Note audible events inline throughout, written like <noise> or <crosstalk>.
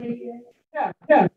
Yeah, yeah.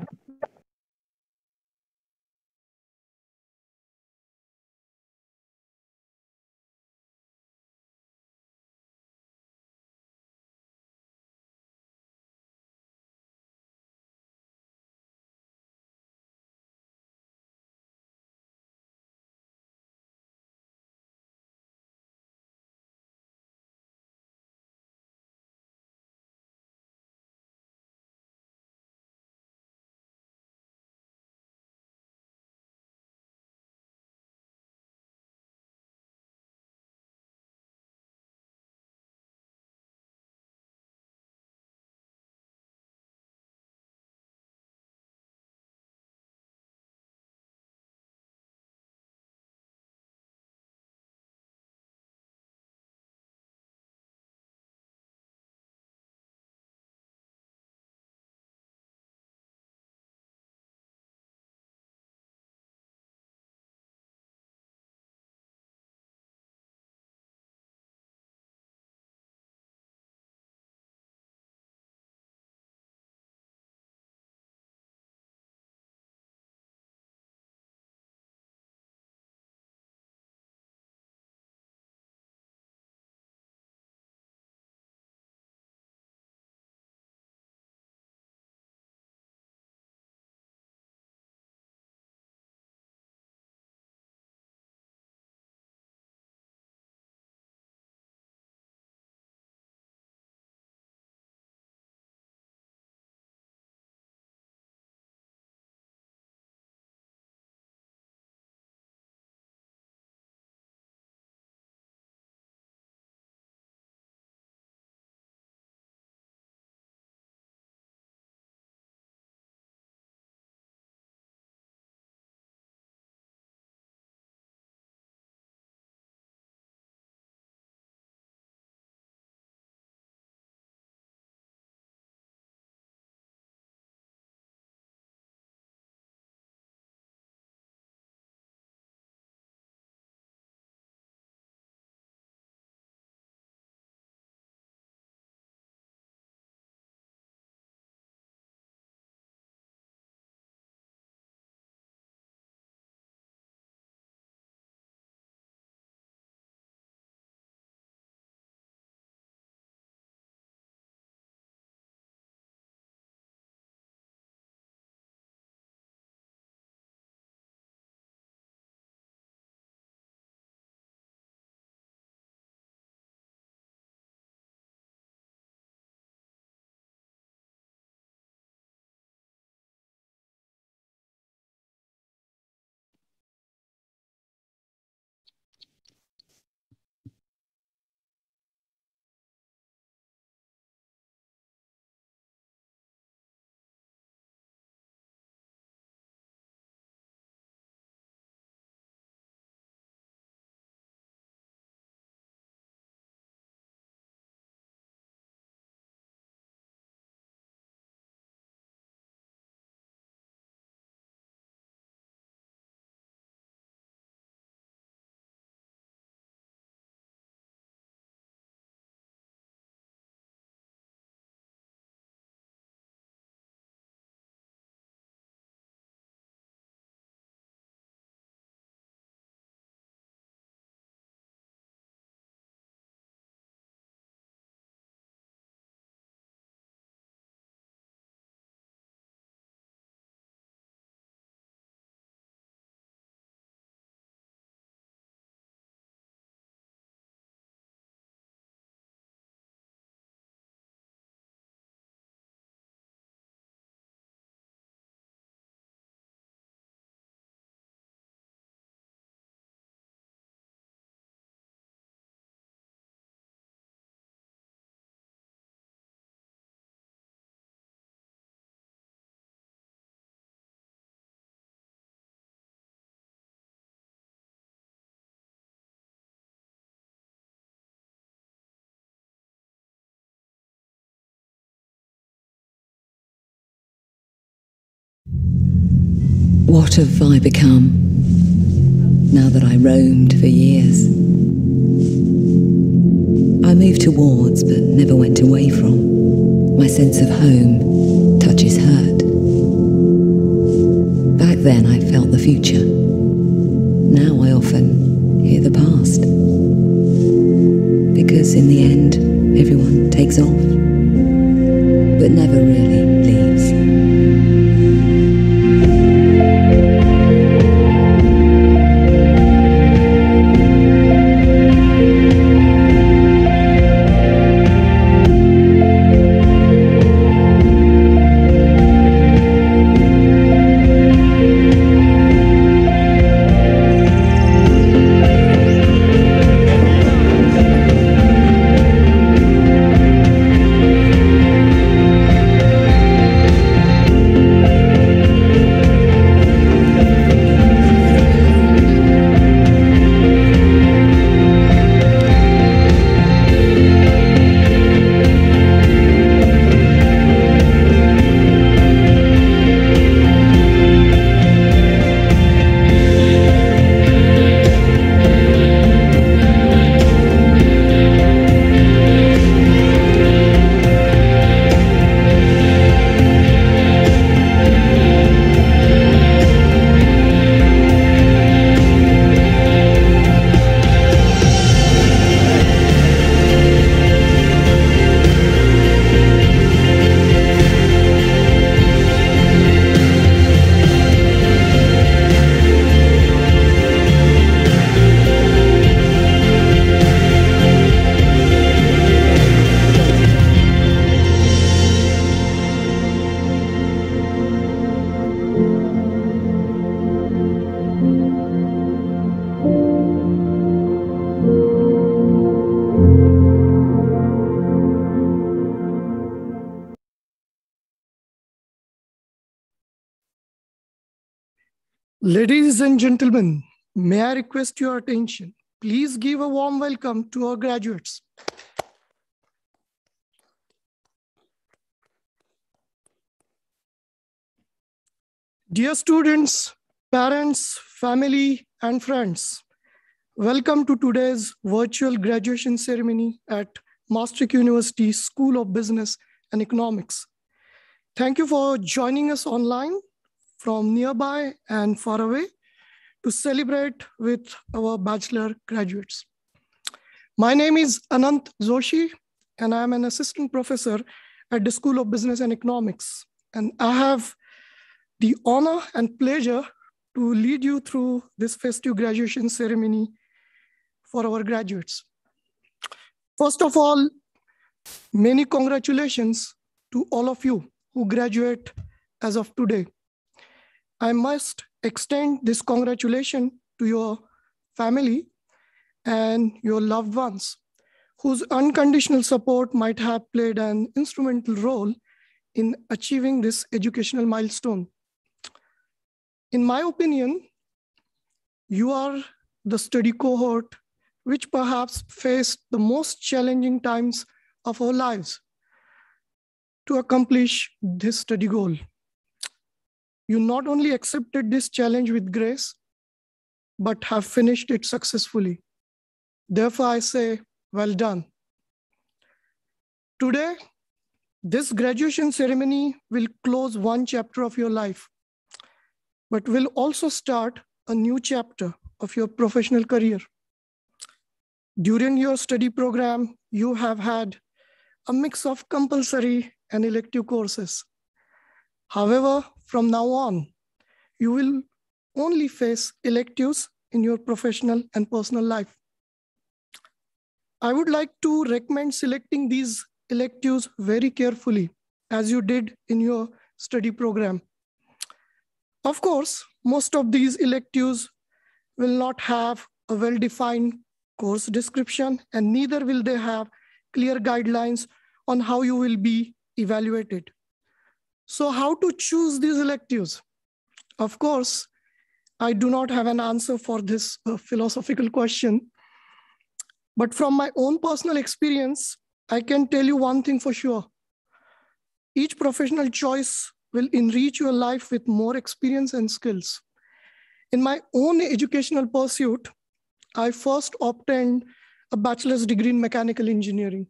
What have I become now that I roamed for years? I moved towards but never went away from. My sense of home touches hurt. Back then I felt the future. Now I often hear the past. Because in the end, everyone takes off, but never really. Ladies and gentlemen, may I request your attention? Please give a warm welcome to our graduates. Dear students, parents, family, and friends, welcome to today's virtual graduation ceremony at Maastricht University School of Business and Economics. Thank you for joining us online from nearby and far away to celebrate with our bachelor graduates. My name is Anant Joshi, and I'm an assistant professor at the School of Business and Economics. And I have the honor and pleasure to lead you through this festive graduation ceremony for our graduates. First of all, many congratulations to all of you who graduate as of today. I must extend this congratulation to your family and your loved ones whose unconditional support might have played an instrumental role in achieving this educational milestone. In my opinion, you are the study cohort which perhaps faced the most challenging times of our lives to accomplish this study goal. You not only accepted this challenge with grace, but have finished it successfully. Therefore, I say, well done. Today, this graduation ceremony will close one chapter of your life, but will also start a new chapter of your professional career. During your study program, you have had a mix of compulsory and elective courses. However, from now on, you will only face electives in your professional and personal life. I would like to recommend selecting these electives very carefully, as you did in your study program. Of course, most of these electives will not have a well-defined course description, and neither will they have clear guidelines on how you will be evaluated. So how to choose these electives? Of course, I do not have an answer for this uh, philosophical question. But from my own personal experience, I can tell you one thing for sure. Each professional choice will enrich your life with more experience and skills. In my own educational pursuit, I first obtained a bachelor's degree in mechanical engineering,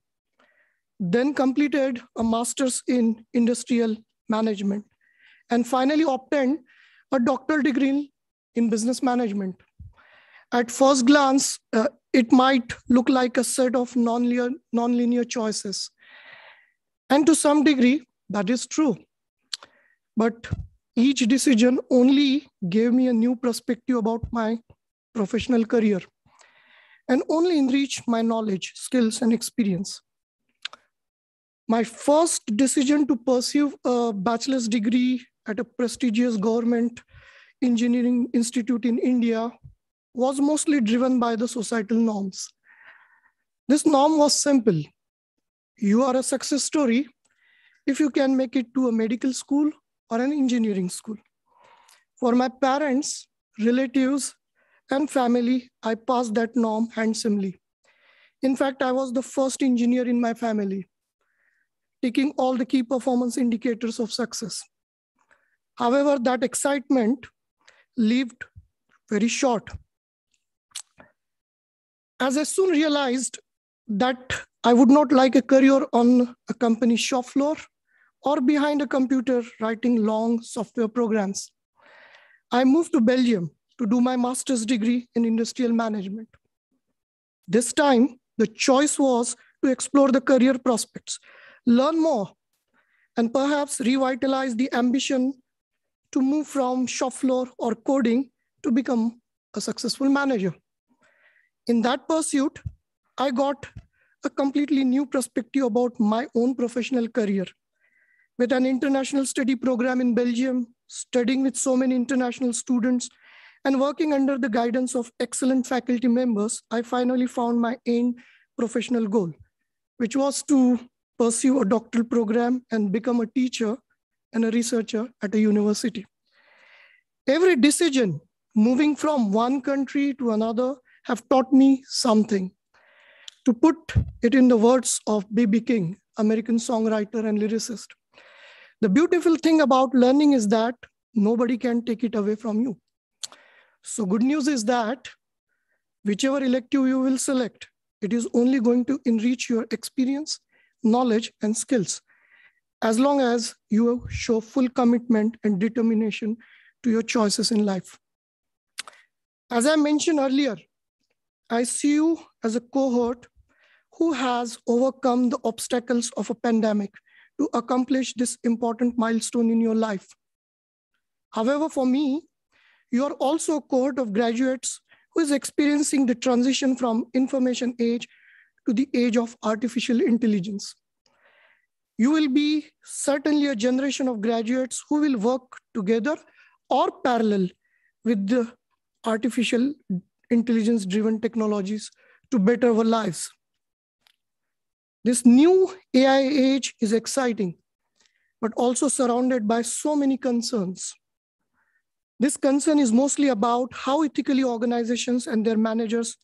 then completed a master's in industrial management, and finally obtained a doctoral degree in in business management. At first glance, uh, it might look like a set of non-linear, non-linear choices. And to some degree, that is true. But each decision only gave me a new perspective about my professional career and only enriched my knowledge, skills, and experience. My first decision to pursue a bachelor's degree at a prestigious government engineering institute in India was mostly driven by the societal norms. This norm was simple. You are a success story if you can make it to a medical school or an engineering school. For my parents, relatives, and family, I passed that norm handsomely. In fact, I was the first engineer in my family, taking all the key performance indicators of success. However, that excitement lived very short. As I soon realized that I would not like a career on a company shop floor or behind a computer writing long software programs. I moved to Belgium to do my master's degree in industrial management. This time, the choice was to explore the career prospects, learn more, and perhaps revitalize the ambition to move from shop floor or coding to become a successful manager. In that pursuit, I got a completely new perspective about my own professional career with an international study program in Belgium, studying with so many international students, and working under the guidance of excellent faculty members, I finally found my end professional goal, which was to pursue a doctoral program and become a teacher and a researcher at a university. Every decision moving from one country to another have taught me something. To put it in the words of B.B. King, American songwriter and lyricist, the beautiful thing about learning is that nobody can take it away from you. So good news is that whichever elective you will select, it is only going to enrich your experience, knowledge, and skills, as long as you show full commitment and determination to your choices in life. As I mentioned earlier, I see you as a cohort who has overcome the obstacles of a pandemic to accomplish this important milestone in your life. However, for me, you are also a cohort of graduates who is experiencing the transition from information age to the age of artificial intelligence. You will be certainly a generation of graduates who will work together or parallel with the artificial intelligence driven technologies to better our lives. This new AI age is exciting, but also surrounded by so many concerns. This concern is mostly about how ethically organizations and their managers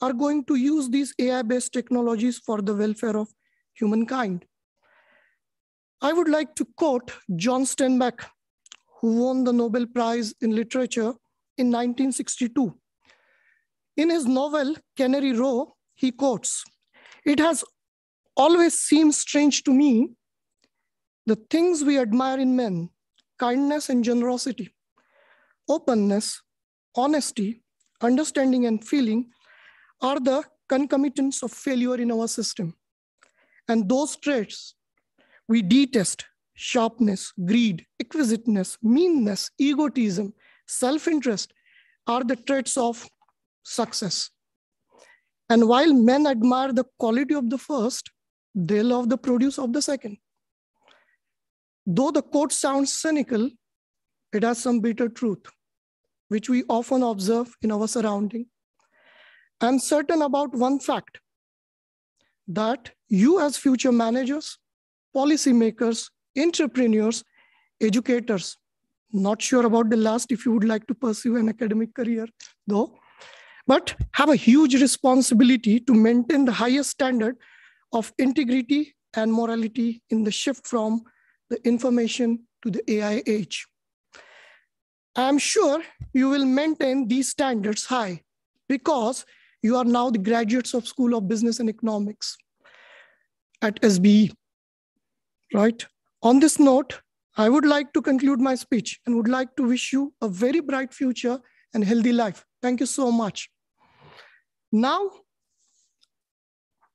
are going to use these AI-based technologies for the welfare of humankind. I would like to quote John Steinbeck, who won the Nobel Prize in Literature in 1962. In his novel, Cannery Row, he quotes, It has always seemed strange to me the things we admire in men kindness and generosity, openness, honesty, understanding, and feeling are the concomitants of failure in our system. And those traits we detest sharpness, greed, acquisitiveness, meanness, egotism, self interest are the traits of success. And while men admire the quality of the first, they love the produce of the second. Though the quote sounds cynical, it has some bitter truth, which we often observe in our surrounding. I'm certain about one fact that you, as future managers, policymakers, entrepreneurs, educators, not sure about the last if you would like to pursue an academic career, though, but have a huge responsibility to maintain the highest standard of integrity and morality in the shift from the information to the AI age. I'm sure you will maintain these standards high because you are now the graduates of School of Business and Economics at SBE, right? On this note, I would like to conclude my speech and would like to wish you a very bright future and healthy life. Thank you so much. Now,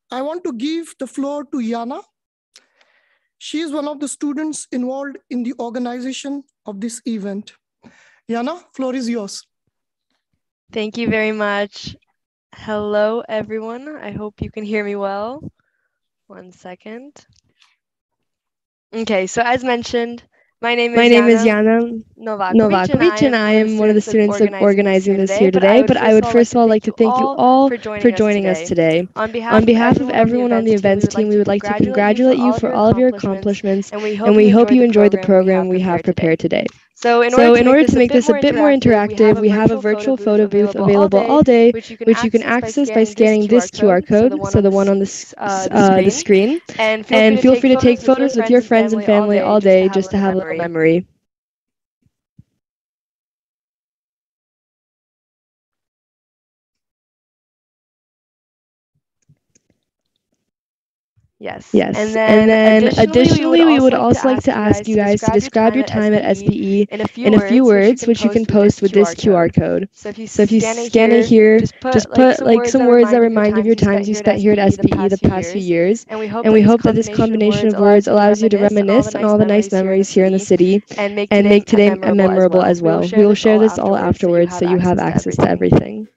I want to give the floor to Yana. She is one of the students involved in the organization of this event. Yana, floor is yours. Thank you very much. Hello, everyone. I hope you can hear me well. One second. Okay, so as mentioned, my name is My name is Yana Yana Novakovic, and I am one of the students of organizing this here today. But I would first of all like to thank you all for joining us today. On behalf, On behalf of everyone on the events team, we would like to congratulate you for all of your accomplishments, and we and we hope you enjoyed the program we have prepared today. So in So, order, in order to make this a bit more interactive, we have a virtual photo booth available all day, which which you can access by scanning this QR code, so the one on the, uh, uh, the screen. And And feel free to take photos with your friends and family all day just to have a little memory. Yes. Yes. And then, additionally, we would also like to ask you guys to describe your time at SBE in a few, in a few words, which you can post with this QR code. So if you, So if you scan it here, just put, just put like some words that remind you of your times you spent here at SBE the past few years. And we hope, And we hope that this combination of words allows you to reminisce on all the nice memories here in the city and make and make today a memorable as well. We will share this all afterwards so you have access to everything.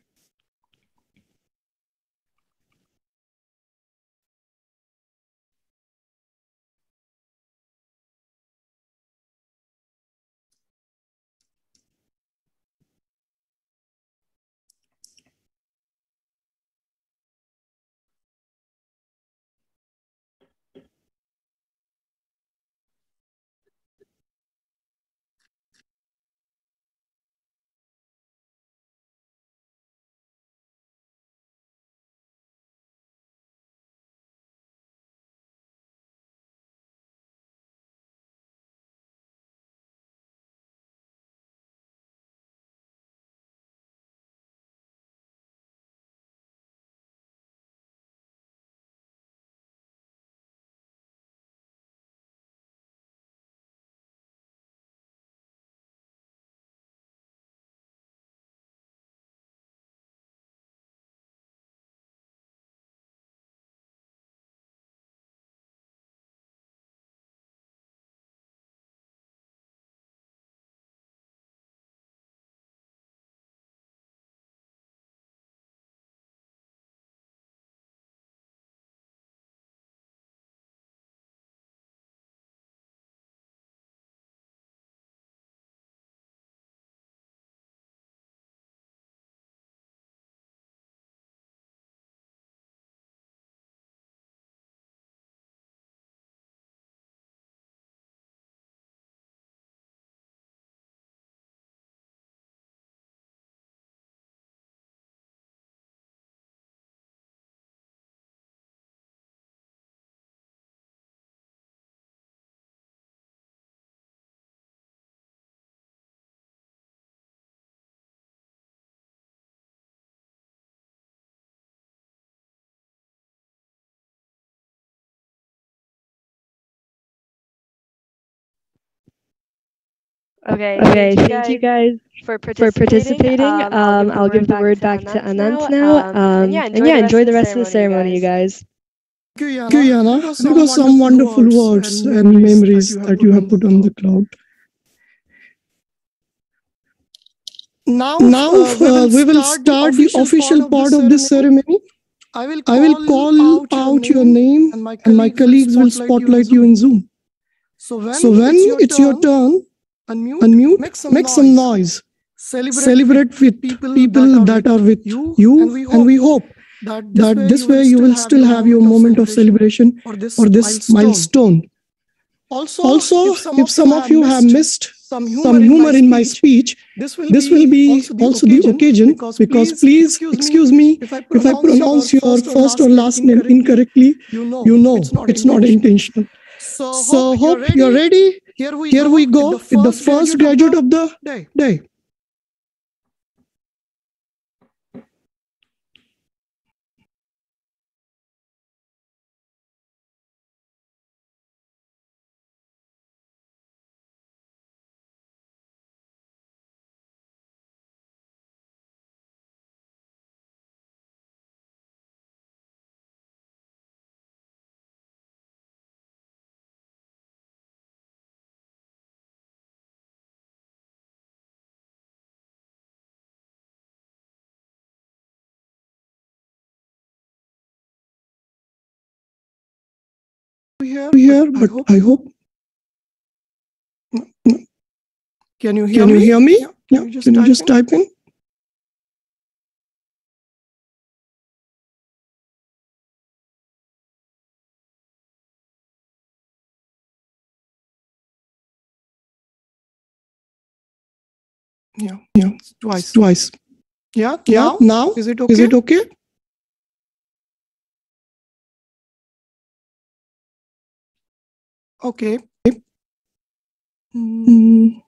Okay. Okay, thank you guys for for participating. Um, I'll give the word back to Anant now. Um, and yeah, enjoy the rest of the ceremony, you guys. Thank you, Yana. That was some wonderful words and memories that you have put on the cloud. Now, Now, uh, we will start the official part of this ceremony. I will I will call out your name and my colleagues will spotlight you in Zoom. So when it's your turn, unmute, unmute make some noise. Celebrate with people that are with you and we hope that this way you will still have your moment of celebration for this milestone. Also, if some of you have missed some humor in my speech, this will be also the occasion because please excuse me if I pronounce your first or last name incorrectly, you know it's not intentional. So hope you're ready. Here we go with the first graduate of the day. Here, here, but I hope. Can you hear Can you me? hear me? Yeah. Yeah. you just Can you type just in? type in? Yeah, Yeah. twice. Twice. Yeah, Yeah. now Now, is it okay? is it okay? Okay? Mm,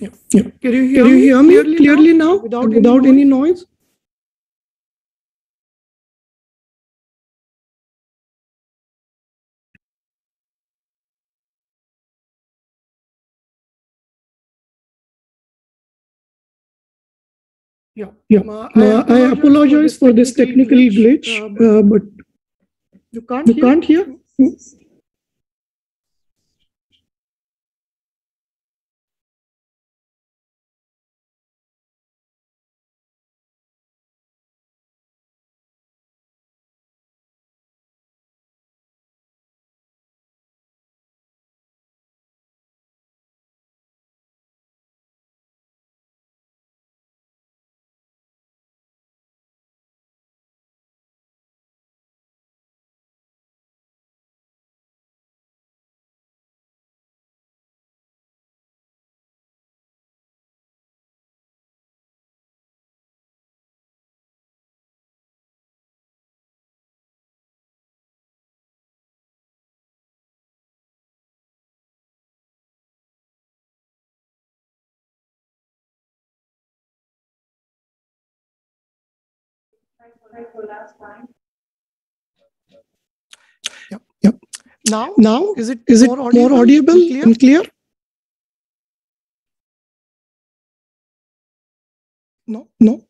yeah. Yeah. Can you hear Can you me hear me clearly, clearly now Without, without, any any noise? noise? Yeah. Yeah. Uh, Uh, I apologize for this technical glitch, uh, but uh, but you can't you hear? can't hear. Now, Now, is it is it more more audible, audible and clear? and clear? No. No.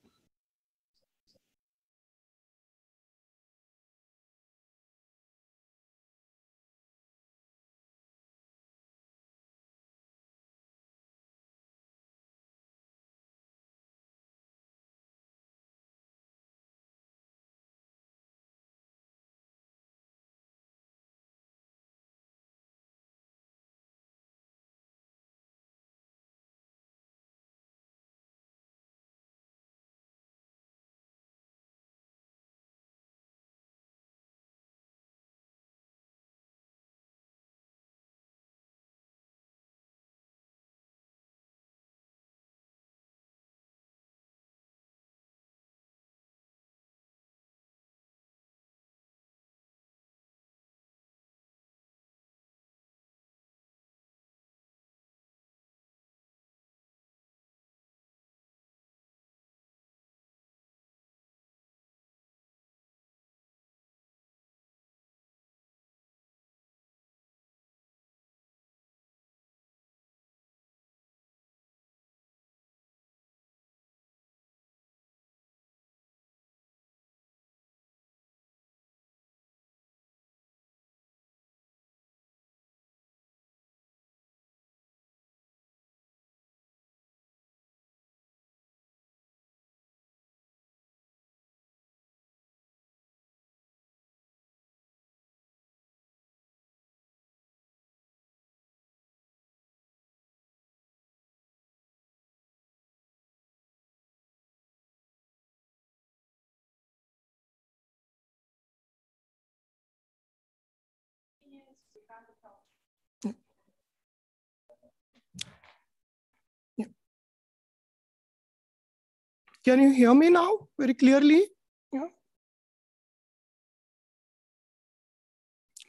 Can you hear me now very clearly? Yeah.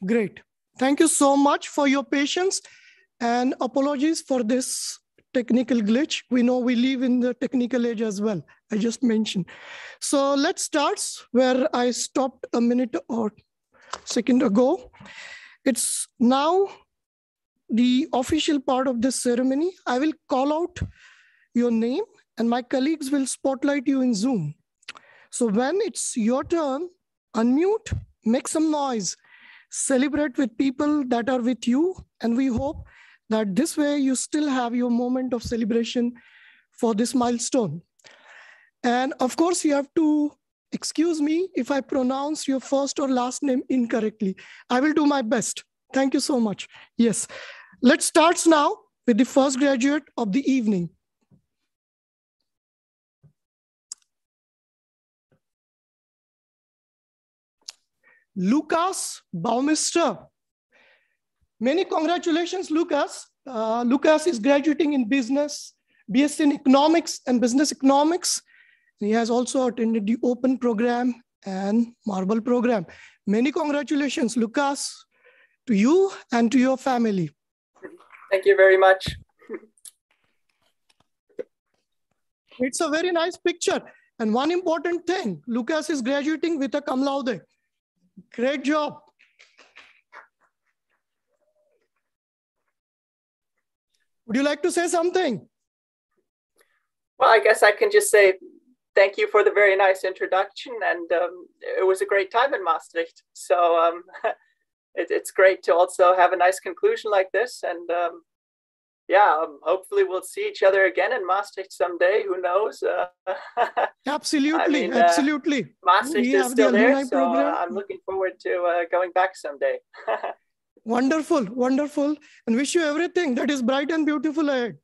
Great. Thank you so much for your patience and apologies for this technical glitch. We know we live in the technical age as well. I just mentioned. So let's start where I stopped a minute or second ago. It's now the official part of this ceremony. I will call out your name and my colleagues will spotlight you in Zoom. So when it's your turn, unmute, make some noise, celebrate with people that are with you. And we hope that this way you still have your moment of celebration for this milestone. And of course, you have to excuse me if I pronounce your first or last name incorrectly. I will do my best. Thank you so much. Yes, let's start now with the first graduate of the evening. Lucas Baumister. Many congratulations, Lucas. Uh, Lucas is graduating in business, BSc in economics and business economics. He has also attended the open program and marble program. Many congratulations, Lucas, to you and to your family. Thank you very much. it's a very nice picture. And one important thing, Lucas is graduating with a cum laude. Great job. Would you like to say something? Well, I guess I can just say thank you for the very nice introduction. And um, it was a great time in Maastricht. So um, <laughs> it, it's great to also have a nice conclusion like this. And um, yeah, um, hopefully we'll see each other again in Maastricht someday. Who knows? Uh, <laughs> absolutely, I mean, uh, absolutely. Maastricht we is still the there, so uh, I'm looking forward to uh, going back someday. <laughs> wonderful, wonderful, and wish you everything that is bright and beautiful ahead.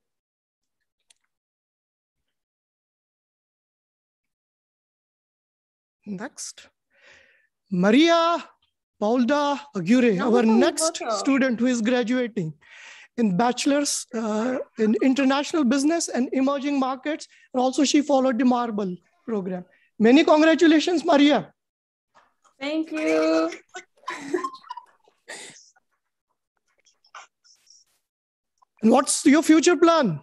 Next, Maria Paulda Aguirre, our next student who is graduating in bachelor's uh, in international business and emerging markets. And also she followed the Marble program. Many congratulations, Maria. Thank you. and what's your future plan?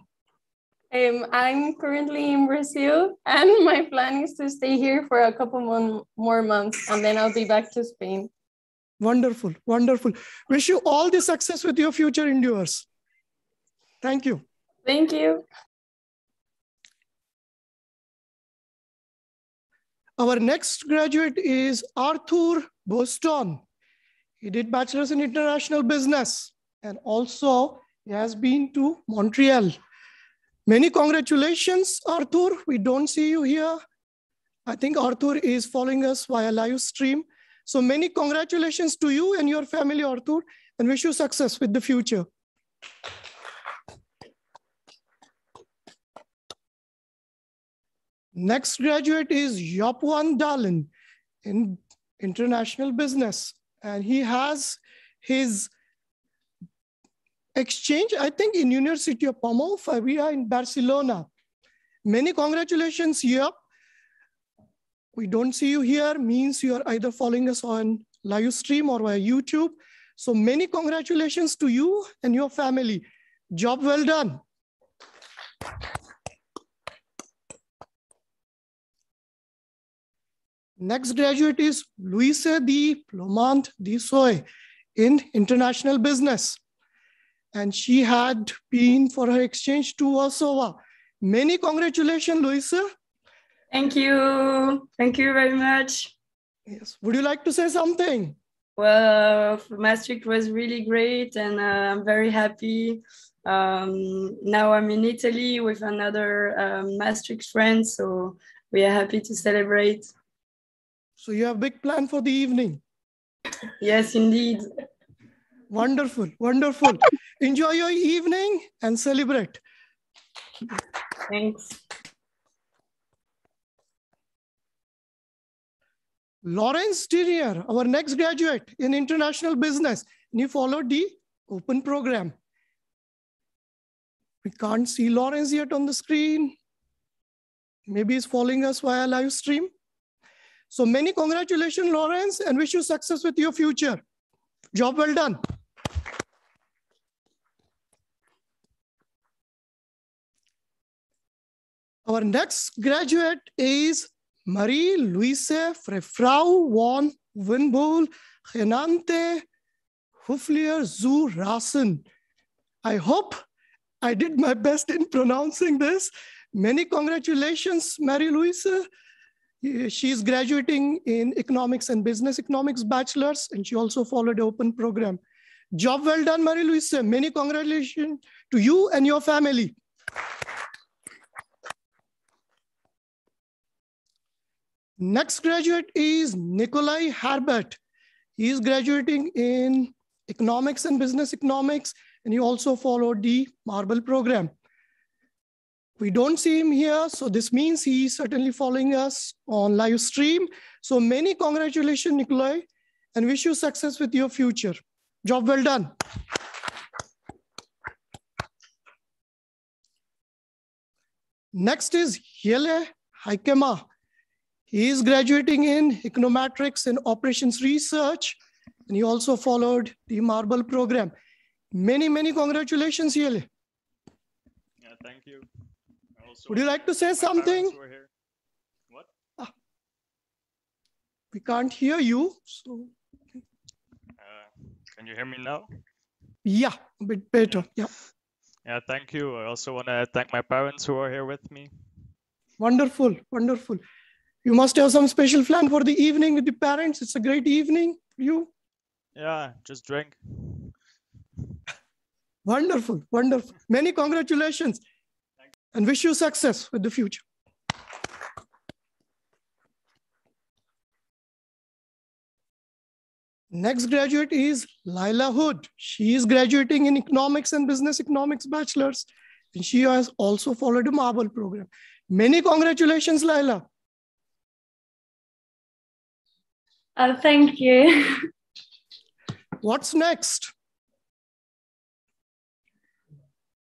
Um, I'm currently in Brazil, and <laughs> my plan is to stay here for a couple more months, and then I'll be back to Spain. Wonderful, wonderful. Wish you all the success with your future endeavors. Thank you. Thank you. Our next graduate is Arthur Boston. He did bachelor's in international business and also he has been to Montreal. Many congratulations, Arthur. We don't see you here. I think Arthur is following us via live stream. So many congratulations to you and your family, Arthur, and wish you success with the future. Next graduate is Yopwan Dallin in international business. And he has his exchange, I think, in University of Pompeu Fabra in Barcelona. Many congratulations, Yop. We don't see you here means you are either following us on live stream or via YouTube. So many congratulations to you and your family. Job well done. Next graduate is Luisa de Plomont de Soy in international business. And she had been for her exchange to Warsaw. Many congratulations, Luisa. Thank you. Thank you very much. Yes. Would you like to say something? Well, Maastricht was really great and uh, I'm very happy. Um, now I'm in Italy with another um, Maastricht friend, so we are happy to celebrate. So you have big plan for the evening. Yes, indeed. Wonderful, wonderful. Enjoy your evening and celebrate. Thanks. Lawrence Terrier, our next graduate in international business. and he followed the open program. We can't see Lawrence yet on the screen. Maybe he's following us via live stream. So many congratulations, Lawrence, and wish you success with your future. Job well done. Our next graduate is Marie-Louise Frefrau von Winbohl Genante Huflier zu Rassen. I hope I did my best in pronouncing this. Many congratulations, Marie-Louise. She is graduating in economics and business economics bachelor's, and she also followed open program. Job well done, Marie-Louise. Many congratulations to you and your family. Next graduate is Nikolai Herbert. He is graduating in economics and business economics, and he also followed the Marble program. We don't see him here, so this means he's certainly following us on live stream. So many congratulations, Nikolai, and wish you success with your future. Job well done. Next is Yele Haikema. He is graduating in econometrics and operations research, and he also followed the Marble program. Many, many congratulations, Yele. Yeah, thank you. Would you like to say something? What? Ah, we can't hear you. So. Uh, can you hear me now? Yeah, a bit better. Yeah. Yeah, thank you. I also want to thank my parents who are here with me. Wonderful, wonderful. You must have some special plan for the evening with the parents. It's a great evening for you. Yeah, just drink. Wonderful, wonderful. Many congratulations and wish you success with the future. Next graduate is Laila Hood. She is graduating in economics and business economics bachelor's, and she has also followed a Marble program. Many congratulations, Laila. Uh, thank you. What's next?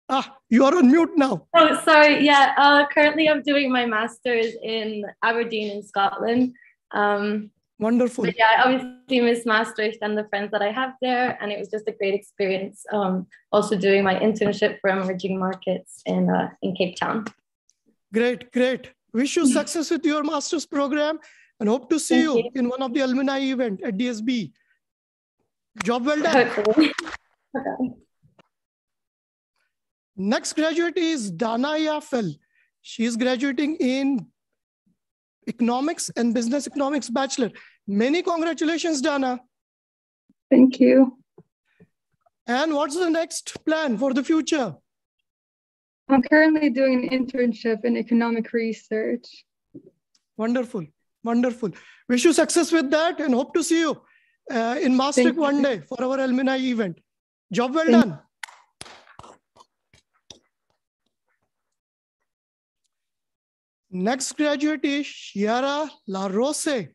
Ah, you are on mute now. Oh, sorry. Yeah, uh, currently I'm doing my master's in Aberdeen in Scotland. Um, Wonderful. Yeah, I obviously miss Maastricht and the friends that I have there, and it was just a great experience. Um, also doing my internship for emerging markets in uh, in Cape Town. Great, great. Wish you success with your master's program and hope to see you, you, in one of the alumni event at DSB. Job well done. Okay. <laughs> Next graduate is Dana Yafel. She is graduating in economics and business economics bachelor. Many congratulations, Dana. Thank you. And what's the next plan for the future? I'm currently doing an internship in economic research. Wonderful. Wonderful. Wish you success with that and hope to see you uh, in Maastricht one day for our alumni event. Job well Thank done. Next graduate is Shiara LaRose.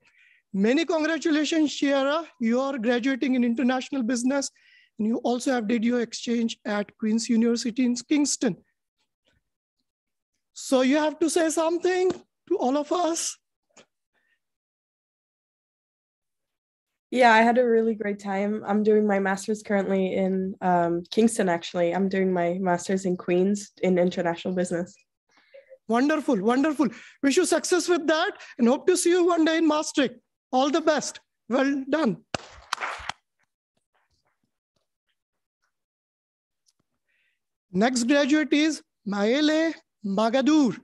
Many congratulations, Shiara. You are graduating in international business and you also have did your exchange at Queen's University in Kingston. So you have to say something to all of us. Yeah, I had a really great time. I'm doing my master's currently in um, Kingston, actually. I'm doing my master's in Queens in international business. Wonderful, wonderful. Wish you success with that and hope to see you one day in Maastricht. All the best. Well done. Next graduate is Maele Magadur.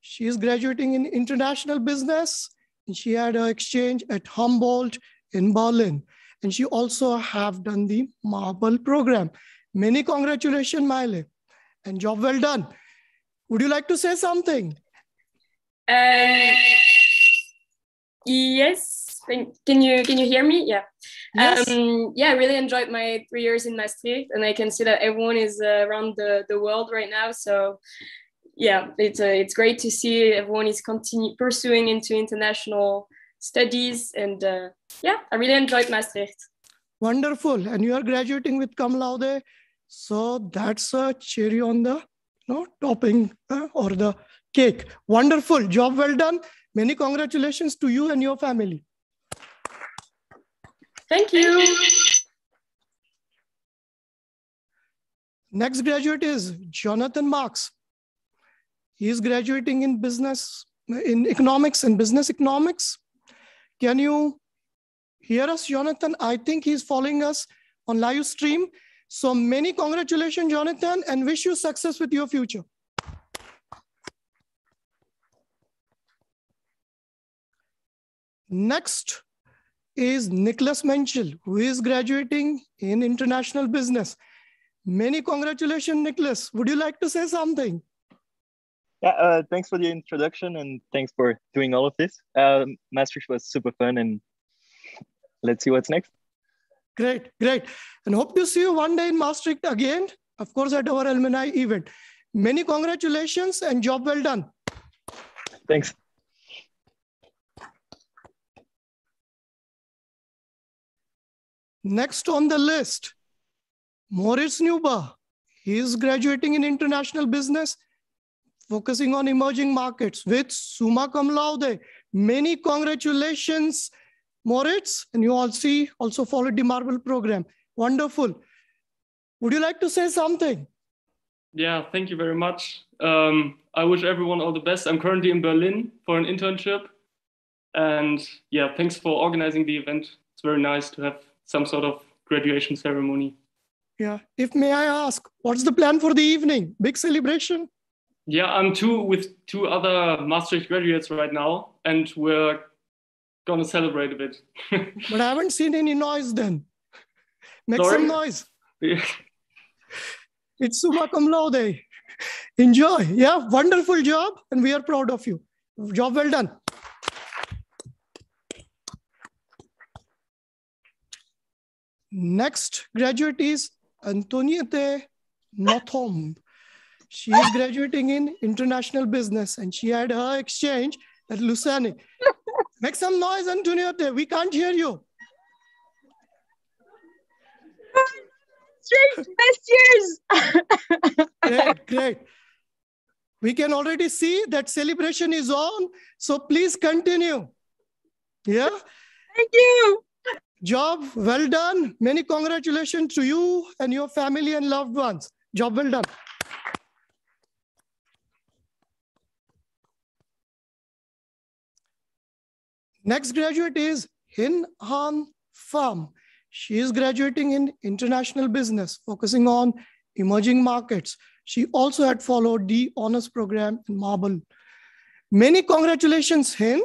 She is graduating in international business and she had her exchange at Humboldt in Berlin. And she also have done the Marble program. Many congratulations, Maele, and job well done. Would you like to say something? Uh, yes. Can you can you hear me? Yeah. Yes. Um, yeah, I really enjoyed my three years in Maastricht, and I can see that everyone is uh, around the, the world right now. So, yeah, it's uh, it's great to see everyone is continue pursuing into international studies, and uh, yeah, I really enjoyed Maastricht. Wonderful. And you are graduating with cum laude. So that's a cherry on the you know, topping uh, or the cake. Wonderful. Job well done. Many congratulations to you and your family. Thank you. Next graduate is Jonathan Marks. He is graduating in business, in economics and business economics. Can you hear us, Jonathan? I think he's following us on live stream. So many congratulations, Jonathan, and wish you success with your future. Next is Nicholas Menchel, who is graduating in international business. Many congratulations, Nicholas. Would you like to say something? Yeah, uh, thanks for the introduction and thanks for doing all of this. Uh, Maastricht was super fun and let's see what's next. Great, great. And hope to see you one day in Maastricht again, of course, at our alumni event. Many congratulations and job well done. Thanks. Next on the list, Moritz Nuba. He is graduating in international business, focusing on emerging markets with summa cum laude. Many congratulations, Moritz. And you all see, also followed the Marble program. Wonderful. Would you like to say something? Yeah, thank you very much. Um, I wish everyone all the best. I'm currently in Berlin for an internship. And yeah, thanks for organizing the event. It's very nice to have some sort of graduation ceremony. Yeah. If may I ask, what's the plan for the evening? Big celebration? Yeah, I'm two with two other Maastricht graduates right now, and we're gonna celebrate a bit. <laughs> but I haven't seen any noise then. Make Sorry? some noise. <laughs> it's summa cum laude. Enjoy. Yeah, wonderful job, and we are proud of you. Job well done. Next graduate is Antoniette Nothomb. She is graduating in international business and she had her exchange at Lucerne. <laughs> Make some noise, Antoniette. We can't hear you. Straight best years. <laughs> great, great. We can already see that celebration is on. So please continue. Yeah. Thank you. Job well done. Many congratulations to you and your family and loved ones. Job well done. Next graduate is Hin Han Pham. She is graduating in international business, focusing on emerging markets. She also had followed the honors program in Marble. Many congratulations, Hin.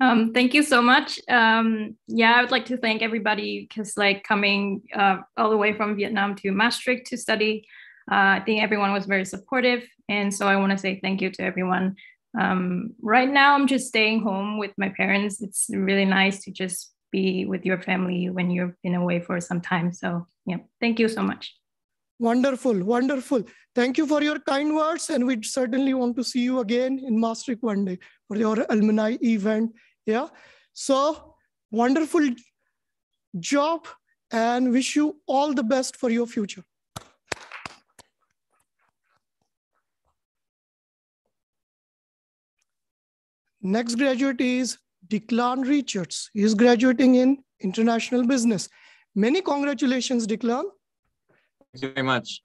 Um, thank you so much. Um, yeah, I would like to thank everybody because, like, coming uh, all the way from Vietnam to Maastricht to study, uh, I think everyone was very supportive. And so I want to say thank you to everyone. Um, right now, I'm just staying home with my parents. It's really nice to just be with your family when you've been away for some time. So, yeah, thank you so much. Wonderful, wonderful. Thank you for your kind words. And we certainly want to see you again in Maastricht one day for your alumni event yeah. So wonderful job and wish you all the best for your future. Next graduate is Declan Richards. He is graduating in international business. Many congratulations, Declan. Thank you very much.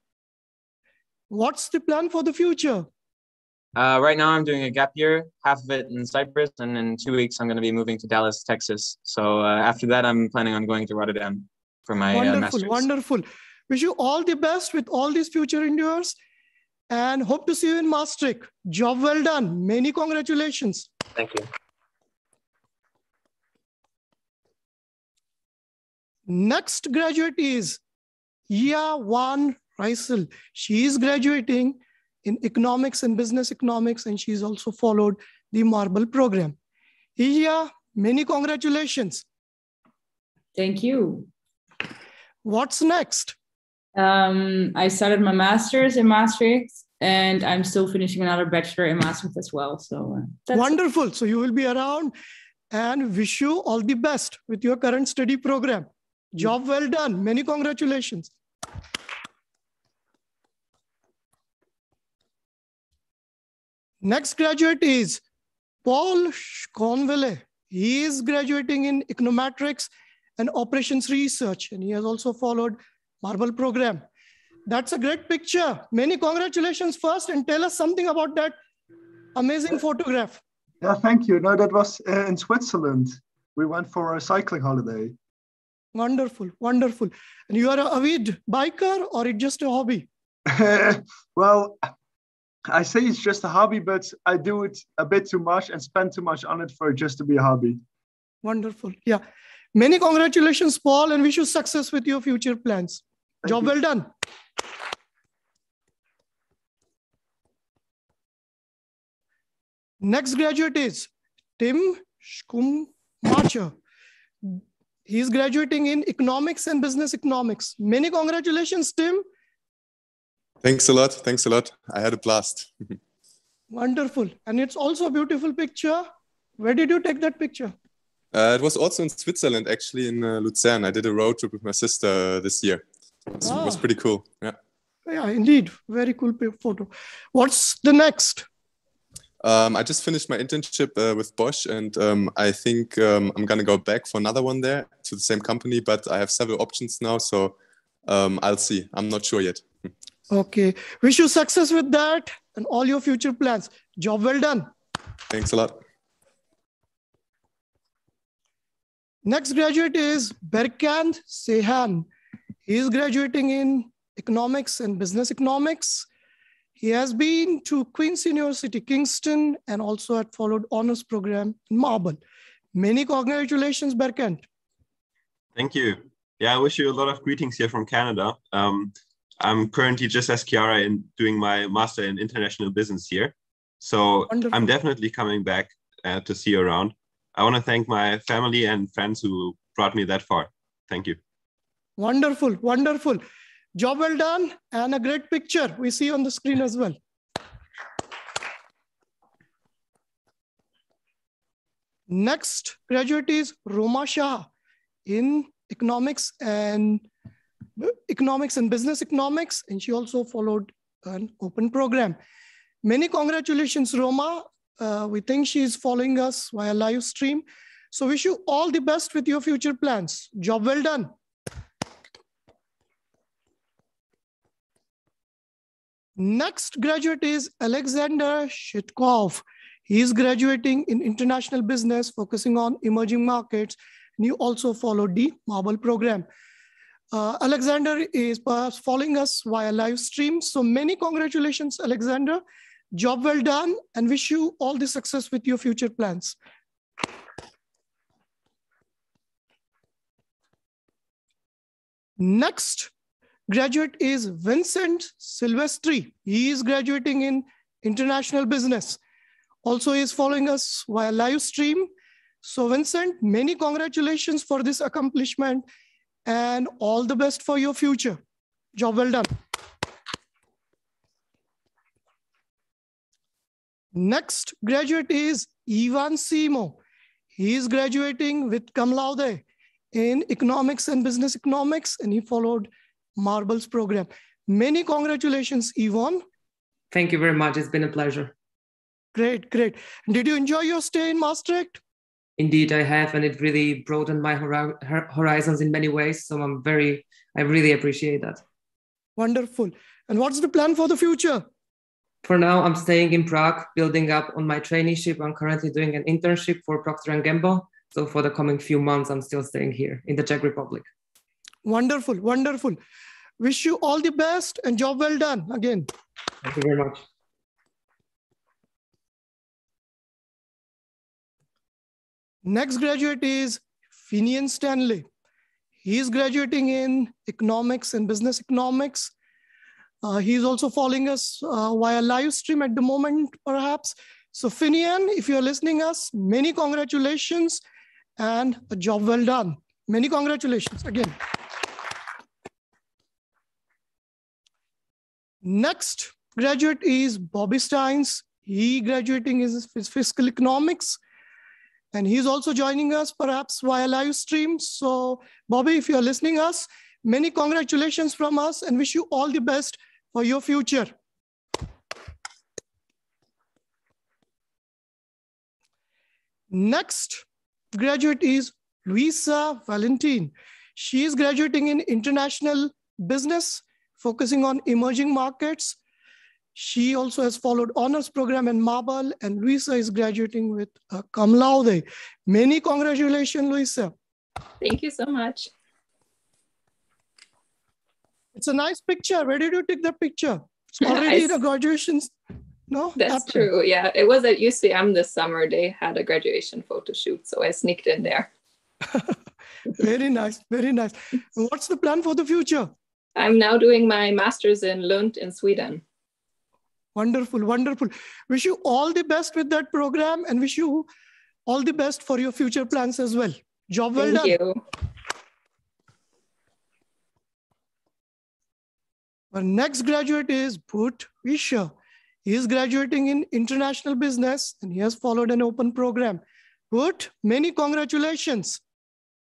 What's the plan for the future? Uh, right now, I'm doing a gap year, half of it in Cyprus, and in two weeks, I'm going to be moving to Dallas, Texas. So uh, after that, I'm planning on going to Rotterdam for my wonderful, uh, master's. Wonderful, Wish you all the best with all these future endeavors, and hope to see you in Maastricht. Job well done. Many congratulations. Thank you. Next graduate is Yia Wan Reisel. She is graduating in economics and business economics, and she's also followed the Marble program. Iya, many congratulations. Thank you. What's next? Um, I started my master's in Maastricht, and I'm still finishing another bachelor in Maastricht as well. So uh, wonderful. So you will be around and wish you all the best with your current study program. Job well done. Many congratulations. Next graduate is Paul Schonwille. He is graduating in econometrics and operations research, and he has also followed Marble program. That's a great picture. Many congratulations first, and tell us something about that amazing photograph. Yeah, thank you. No, that was uh, in Switzerland. We went for a cycling holiday. Wonderful, wonderful. And you are a avid biker or it just a hobby? <laughs> well, I say it's just a hobby, but I do it a bit too much and spend too much on it for it just to be a hobby. Wonderful. Yeah. Many congratulations, Paul, and wish you success with your future plans. Thank Job you. well done. Next graduate is Tim Schumacher. He's graduating in economics and business economics. Many congratulations, Tim. Thanks a lot. Thanks a lot. I had a blast. Wonderful. And it's also a beautiful picture. Where did you take that picture? Uh, it was also in Switzerland, actually, in uh, Luzern. I did a road trip with my sister uh, this year. It was, ah. was pretty cool. Yeah. Yeah, indeed. Very cool photo. What's the next? Um, I just finished my internship uh, with Bosch, and um, I think um, I'm gonna go back for another one there to the same company. But I have several options now, so um, I'll see. I'm not sure yet. Okay. Wish you success with that and all your future plans. Job well done. Thanks a lot. Next graduate is Berkant Sehan. He is graduating in economics and business economics. He has been to Queen's University, Kingston, and also had followed honors program in Marble. Many congratulations, Berkant. Thank you. Yeah, I wish you a lot of greetings here from Canada. Um, I'm currently just as Chiara in doing my master in international business here. So Wonderful. I'm definitely coming back uh, to see you around. I want to thank my family and friends who brought me that far. Thank you. Wonderful, wonderful. Job well done and a great picture we see on the screen as well. Next graduate is Roma Shah in economics and economics and business economics, and she also followed an open program. Many congratulations, Roma. Uh, we think she is following us via live stream. So wish you all the best with your future plans. Job well done. Next graduate is Alexander Shitkov. He is graduating in international business, focusing on emerging markets. And he also followed the Marble program. Uh, Alexander is perhaps following us via live stream. So many congratulations, Alexander. Job well done and wish you all the success with your future plans. Next graduate is Vincent Silvestri. He is graduating in international business. Also he is following us via live stream. So Vincent, many congratulations for this accomplishment and all the best for your future. Job well done. Next graduate is Ivan Simo. He is graduating with cum laude in economics and business economics, and he followed Marbles program. Many congratulations, Yvonne. Thank you very much. It's been a pleasure. Great, great. Did you enjoy your stay in Maastricht? Indeed, I have, and it really broadened my horizons in many ways. So I'm very, I really appreciate that. Wonderful. And what's the plan for the future? For now, I'm staying in Prague, building up on my traineeship. I'm currently doing an internship for Procter & Gamble. So for the coming few months, I'm still staying here in the Czech Republic. Wonderful, wonderful. Wish you all the best and job well done again. Thank you very much. Next graduate is Finian Stanley. He is graduating in economics and business economics. Uh, he's also following us uh, via live stream at the moment, perhaps. So Finian, if you're listening us, many congratulations and a job well done. Many congratulations again. Next graduate is Bobby Steins. He graduating in fiscal economics. and he's also joining us perhaps via live stream. So Bobby, if you're listening us, many congratulations from us and wish you all the best for your future. Next graduate is Luisa Valentin. She is graduating in international business, focusing on emerging markets. She also has followed honors program in Marble, and Luisa is graduating with a cum laude. Many congratulations, Luisa. Thank you so much. It's a nice picture. Where did you take the picture? It's <laughs> already the graduations. No, that's true. Yeah, it was at UCM this summer. They had a graduation photo shoot, so I sneaked in there. <laughs> very nice, very nice. What's the plan for the future? I'm now doing my master's in Lund in Sweden. Wonderful, wonderful. Wish you all the best with that program and wish you all the best for your future plans as well. Job well Thank done. You. Our next graduate is Bhut Visha. He is graduating in international business and he has followed an open program. Bhut, many congratulations.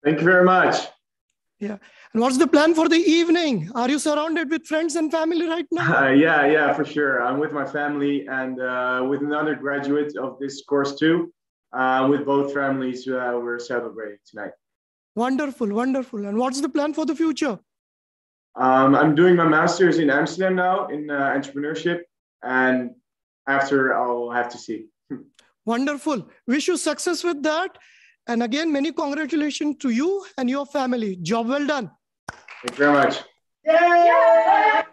Thank you very much. Yeah. And what's the plan for the evening? Are you surrounded with friends and family right now? Uh, yeah, yeah, for sure. I'm with my family and uh, with another graduate of this course too. Uh, with both families, uh, we're celebrating tonight. Wonderful, wonderful. And what's the plan for the future? Um, I'm doing my master's in Amsterdam now in uh, entrepreneurship, and after I'll have to see. <laughs> Wonderful. Wish you success with that. And again, many congratulations to you and your family. Job well done. Thank you very much. Yay!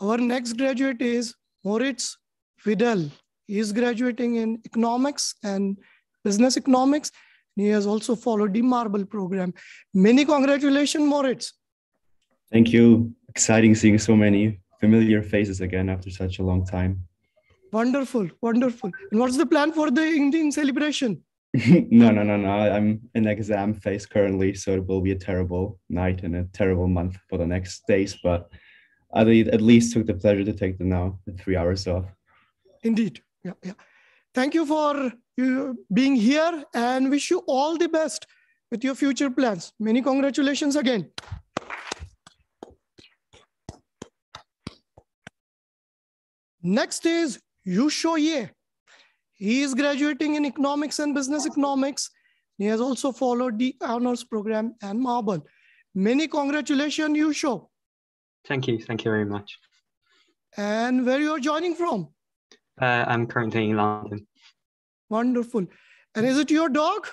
Our next graduate is Moritz Vidal. He is graduating in economics and business economics. He has also followed the Marble program. Many congratulations, Moritz. Thank you. Exciting seeing so many familiar faces again after such a long time. Wonderful, wonderful. And what's the plan for the Indian celebration? <laughs> no, no, no, no. I'm in exam phase currently, so it will be a terrible night and a terrible month for the next days. But I at least took the pleasure to take the now the three hours off. Indeed, yeah, yeah. Thank you for you being here, and wish you all the best with your future plans. Many congratulations again. Next is Yusho Ye. He is graduating in economics and business economics. He has also followed the honors program and Marble. Many congratulations, Yusho. Thank you. Thank you very much. And where you are joining from? Uh, I'm currently in London. Wonderful. And is it your dog?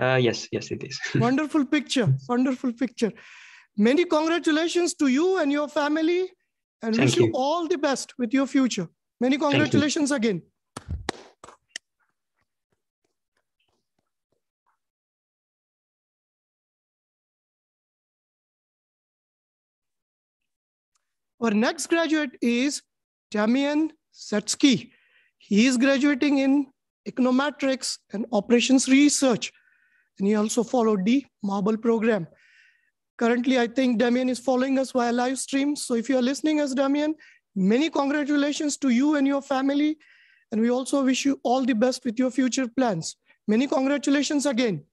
Uh, yes, yes, it is. <laughs> wonderful picture. Wonderful picture. Many congratulations to you and your family and Thank wish you. you all the best with your future. Many congratulations again. Our next graduate is Damian Setsky. He is graduating in econometrics and operations research. And he also followed the Marble program. Currently, I think Damien is following us via live stream. So if you are listening as Damien, many congratulations to you and your family. And we also wish you all the best with your future plans. Many congratulations again.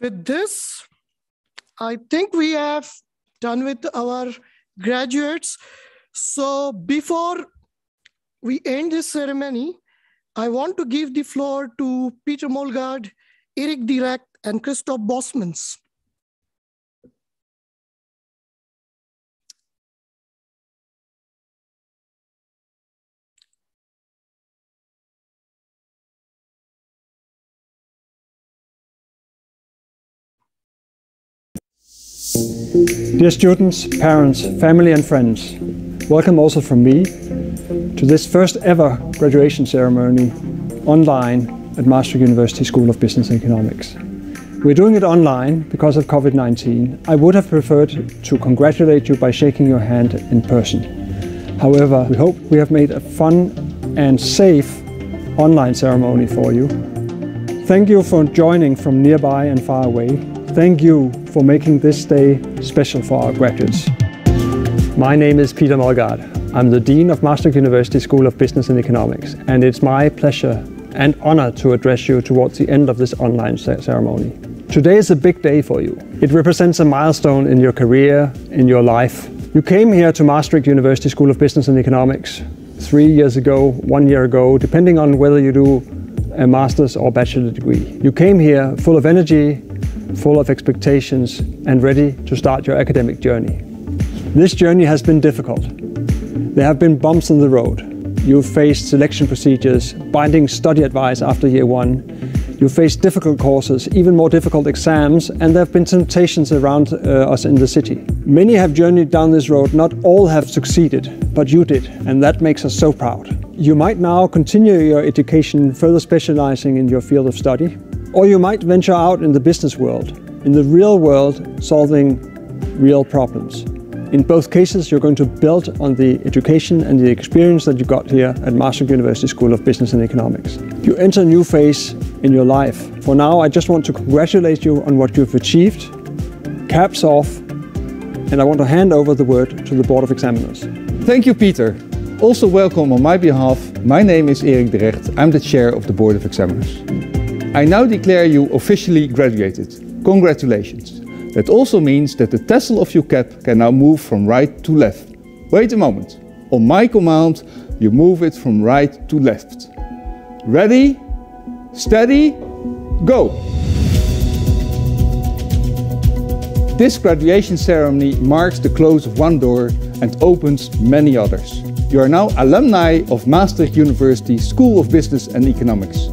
With this, I think we have done with our graduates. So before we end this ceremony, I want to give the floor to Peter Molgaard, Erik de Recht, and Christoph Bosmans. Dear students, parents, family and friends, welcome also from me to this first ever graduation ceremony online at Maastricht University School of Business and Economics. We're doing it online because of COVID-19. I would have preferred to congratulate you by shaking your hand in person. However, we hope we have made a fun and safe online ceremony for you. Thank you for joining from nearby and far away. thank you for making this day special for our graduates. My name is Peter Molgaard. I'm the Dean of Maastricht University School of Business and Economics, and it's my pleasure and honor to address you towards the end of this online ceremony. Today is a big day for you. It represents a milestone in your career, in your life. You came here to Maastricht University School of Business and Economics three years ago, one year ago, depending on whether you do a master's or bachelor degree. You came here full of energy, full of expectations, and ready to start your academic journey. This journey has been difficult. There have been bumps in the road. You've faced selection procedures, binding study advice after year one. You faced difficult courses, even more difficult exams, and there have been temptations around uh, us in the city. Many have journeyed down this road, not all have succeeded, but you did, and that makes us so proud. You might now continue your education, further specializing in your field of study, or you might venture out in the business world, in the real world, solving real problems. In both cases, you're going to build on the education and the experience that you got here at Maastricht University School of Business and Economics. You enter a new phase in your life. For now, I just want to congratulate you on what you've achieved. Caps off, and I want to hand over the word to the Board of Examiners. Thank you, Peter. Also welcome on my behalf. My name is Erik de Recht. I'm the chair of the Board of Examiners. I now declare you officially graduated. Congratulations. That also means that the tassel of your cap can now move from right to left. Wait a moment. On my command, you move it from right to left. Ready, steady, go! This graduation ceremony marks the close of one door and opens many others. You are now alumni of Maastricht University School of Business and Economics.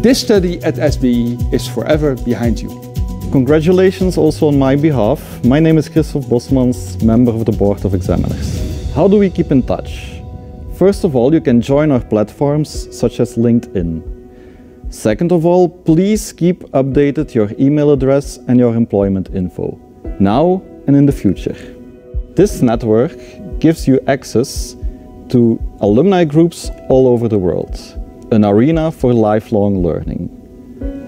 This study at SBE is forever behind you. Congratulations also on my behalf. My name is Christoph Bosmans, member of the Board of Examiners. How do we keep in touch? First of all, you can join our platforms such as LinkedIn. Second of all, please keep updated your email address and your employment info, now and in the future. This network gives you access to alumni groups all over the world, an arena for lifelong learning.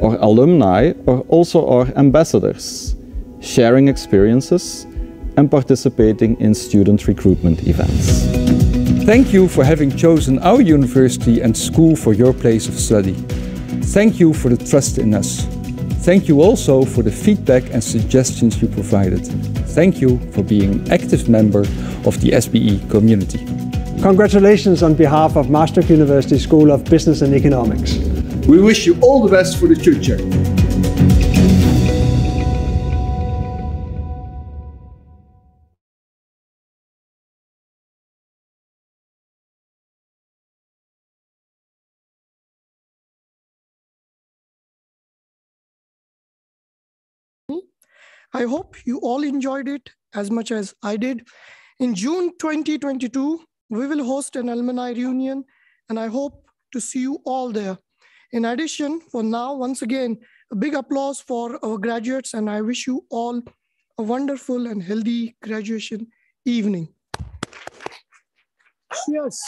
Our alumni are also our ambassadors, sharing experiences and participating in student recruitment events. Thank you for having chosen our university and school for your place of study. Thank you for the trust in us. Thank you also for the feedback and suggestions you provided. Thank you for being an active member of the SBE community. Congratulations on behalf of Maastricht University School of Business and Economics. We wish you all the best for the future. I hope you all enjoyed it as much as I did. In June 2022, we will host an alumni reunion, and I hope to see you all there. In addition, for now, once again, a big applause for our graduates, and I wish you all a wonderful and healthy graduation evening. Yes.